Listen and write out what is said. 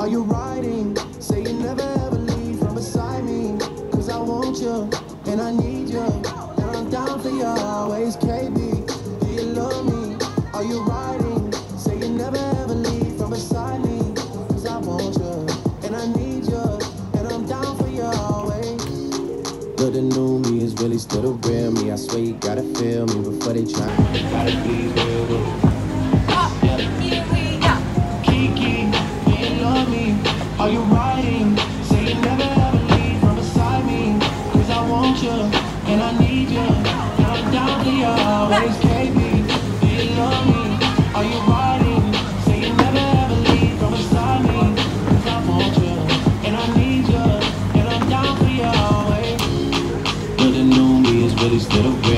Are you riding? Say you never ever leave from beside me. Cause I want you and I need you. And I'm down for you always, KB. Do you love me? Are you riding? Say you never ever leave from beside me. Cause I want you and I need you. And I'm down for you always. But the new me is really still the real me. I swear you gotta feel me before they try. Gotta be real and I need you.